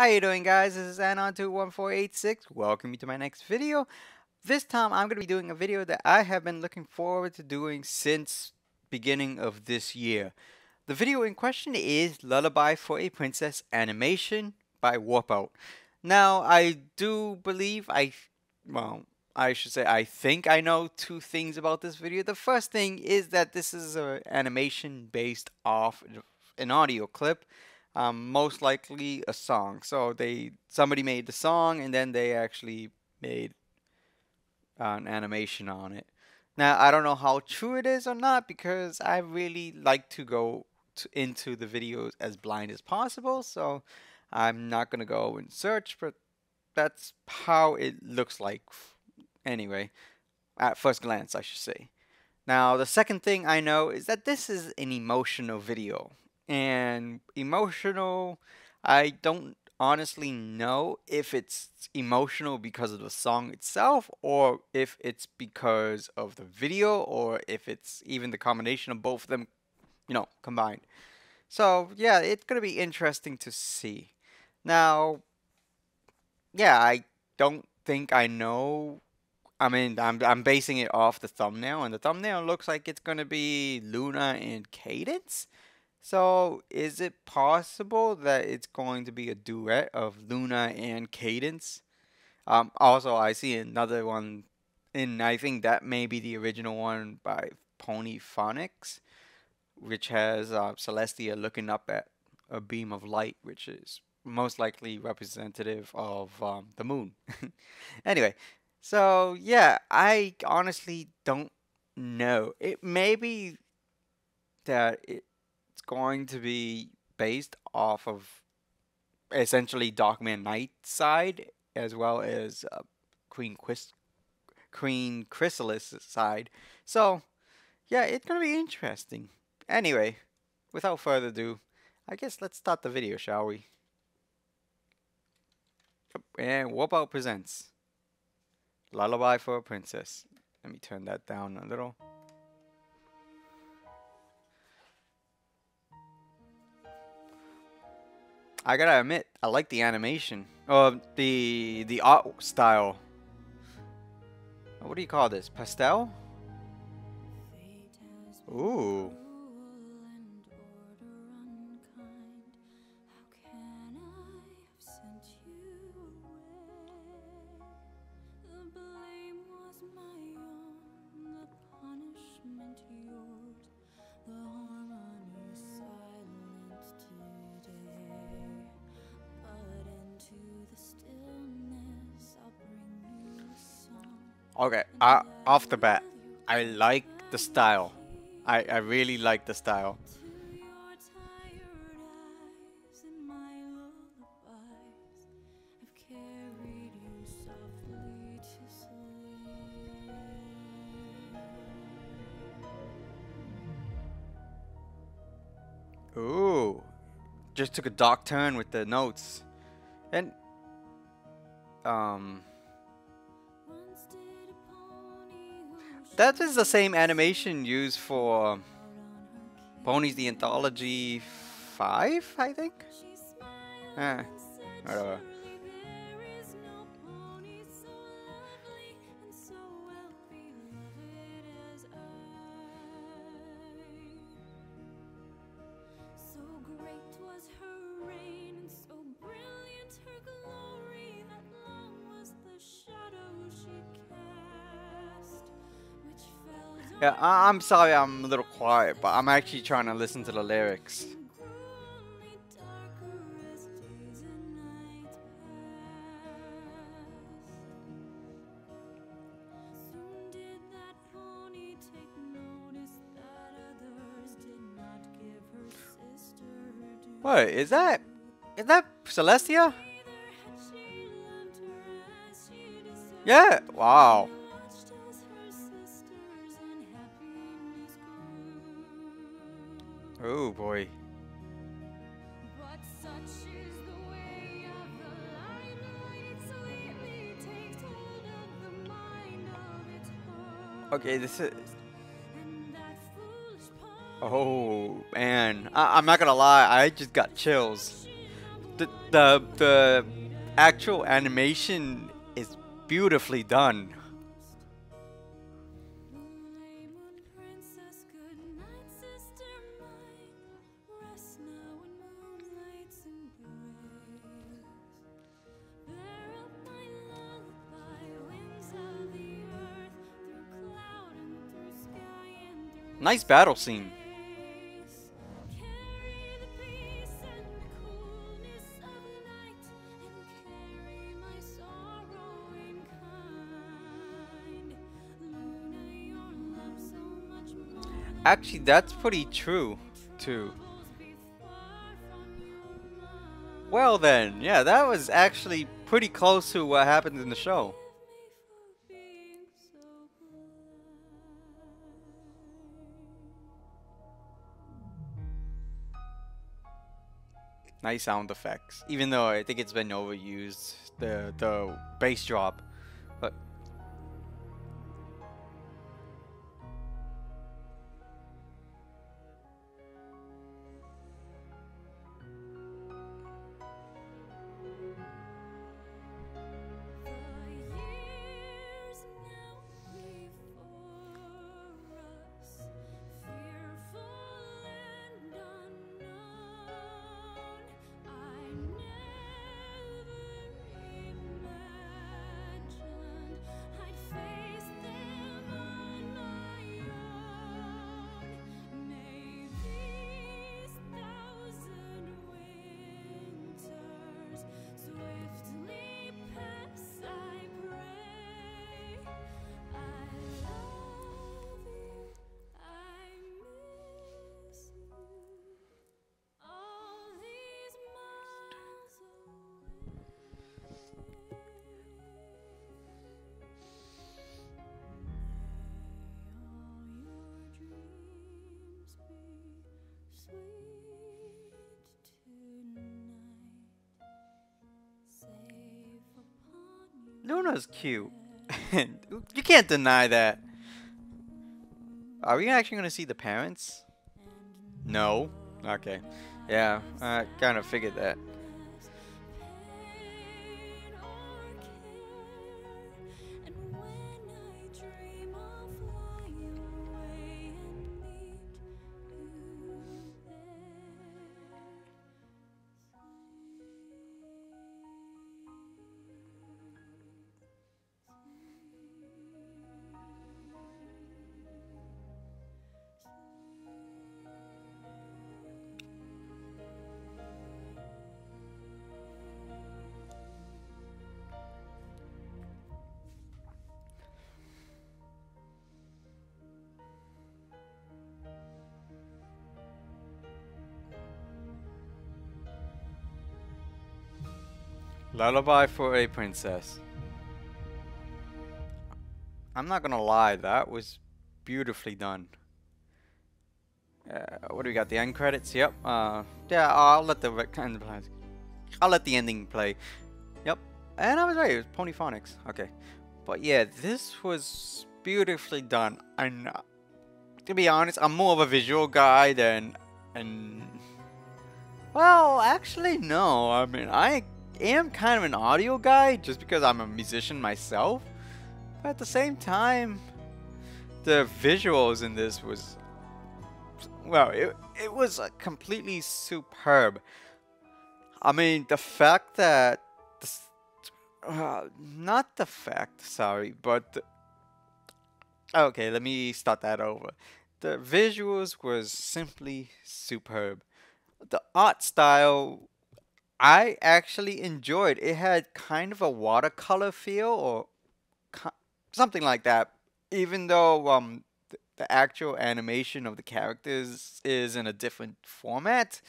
How you doing guys? This is Anon21486. Welcome you to my next video. This time I'm going to be doing a video that I have been looking forward to doing since beginning of this year. The video in question is Lullaby for a Princess animation by Warpout. Now I do believe I, well, I should say I think I know two things about this video. The first thing is that this is an animation based off an audio clip um, most likely a song. So they somebody made the song and then they actually made an animation on it. Now I don't know how true it is or not because I really like to go to, into the videos as blind as possible. So I'm not gonna go and search, but that's how it looks like. Anyway, at first glance, I should say. Now the second thing I know is that this is an emotional video and emotional i don't honestly know if it's emotional because of the song itself or if it's because of the video or if it's even the combination of both of them you know combined so yeah it's gonna be interesting to see now yeah i don't think i know I mean, I'm I'm basing it off the thumbnail, and the thumbnail looks like it's gonna be Luna and Cadance. So, is it possible that it's going to be a duet of Luna and Cadance? Um, also, I see another one, and I think that may be the original one by Pony Phonics, which has uh, Celestia looking up at a beam of light, which is most likely representative of um, the moon. anyway, so yeah, I honestly don't know. It may be that it going to be based off of essentially Darkman Knight side as well as uh, Queen Quis Queen Chrysalis side. So, yeah, it's going to be interesting. Anyway, without further ado, I guess let's start the video, shall we? And Warpout presents Lullaby for a Princess. Let me turn that down a little. I gotta admit, I like the animation. Oh, the the art style. What do you call this? Pastel? Ooh. Uh, off the bat, I like the style. I, I really like the style. Ooh, just took a dark turn with the notes. And, um, That is the same animation used for Ponies the Anthology 5, I think? Eh, whatever. Yeah, I am sorry I'm a little quiet, but I'm actually trying to listen to the lyrics. What is that? Is that Celestia? Yeah. Wow. Oh boy. Okay, this is. Oh man, I am not gonna lie, I just got chills. The the the actual animation is beautifully done. Nice battle scene. Actually, that's pretty true, too. Well then, yeah, that was actually pretty close to what happened in the show. Nice sound effects. Even though I think it's been overused, the the bass drop. But Luna's cute. you can't deny that. Are we actually going to see the parents? No. Okay. Yeah, I kind of figured that. Lullaby for a Princess. I'm not gonna lie, that was beautifully done. Uh, what do we got? The end credits? Yep. Uh, yeah, I'll let the kind I'll let the ending play. Yep. And I was right. It was Ponyphonics. Okay. But yeah, this was beautifully done. And uh, to be honest, I'm more of a visual guy than and. Well, actually, no. I mean, I am kind of an audio guy just because I'm a musician myself. But at the same time, the visuals in this was well, it it was completely superb. I mean, the fact that this, uh, not the fact, sorry, but the, okay, let me start that over. The visuals was simply superb. The art style I actually enjoyed. It had kind of a watercolor feel or something like that. Even though um, the actual animation of the characters is in a different format.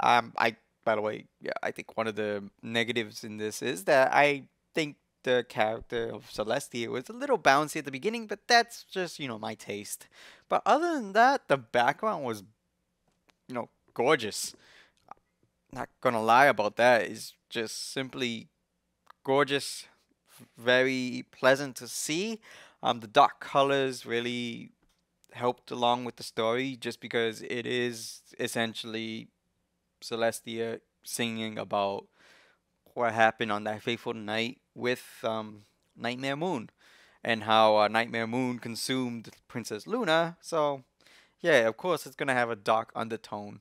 Um, I by the way, yeah, I think one of the negatives in this is that I think the character of Celestia was a little bouncy at the beginning, but that's just, you know, my taste. But other than that, the background was, you know, gorgeous not gonna lie about that. It's just simply gorgeous, very pleasant to see. Um, the dark colors really helped along with the story, just because it is essentially Celestia singing about what happened on that fateful night with um, Nightmare Moon and how uh, Nightmare Moon consumed Princess Luna. So, yeah, of course, it's to have a dark undertone.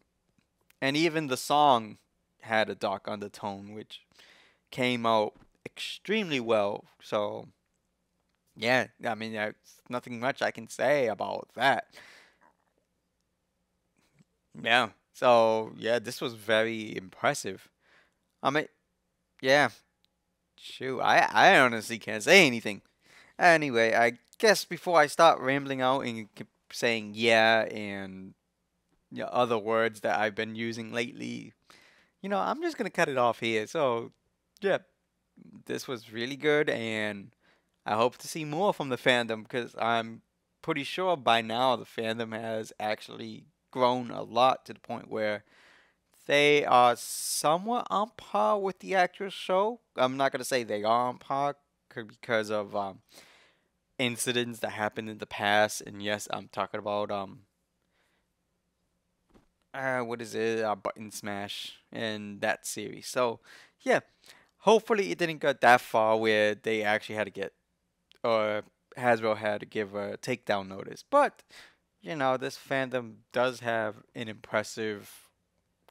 And even the song had a dark undertone, which came out extremely well. So, yeah, I mean, there's nothing much I can say about that. Yeah, so yeah, this was very impressive. I mean, yeah, shoot, I, I honestly can't say anything. Anyway, I guess before I start rambling out and saying yeah and you know, other words that I've been using lately, you know, I'm just gonna cut it off here. So, yeah, this was really good, and I hope to see more from the fandom because I'm pretty sure by now the fandom has actually grown a lot to the point where they are somewhat on par with the actual show. I'm not gonna say they are on par because of um, incidents that happened in the past, and yes, I'm talking about um, uh, what is it, uh, Button Smash in that series. So, yeah, hopefully it didn't go that far where they actually had to get, or Hasbro had to give a takedown notice. But, you know, this fandom does have an impressive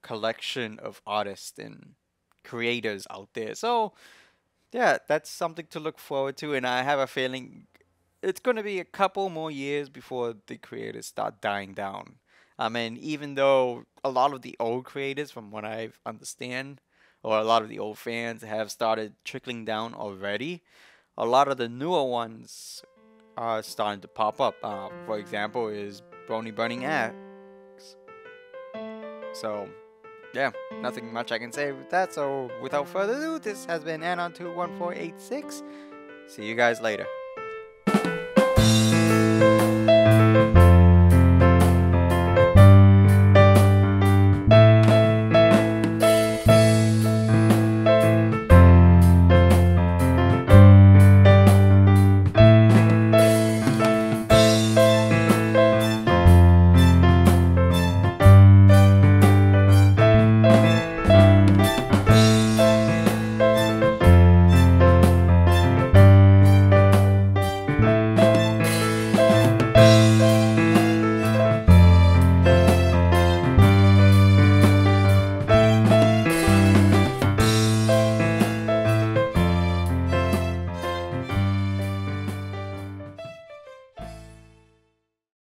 collection of artists and creators out there. So, yeah, that's something to look forward to. And I have a feeling it's going to be a couple more years before the creators start dying down. I mean, even though a lot of the old creators, from what I understand, or a lot of the old fans have started trickling down already, a lot of the newer ones are starting to pop up. Uh, for example, is Brony Burning Axe. So, yeah, nothing much I can say with that. So, without further ado, this has been Anon21486. See you guys later.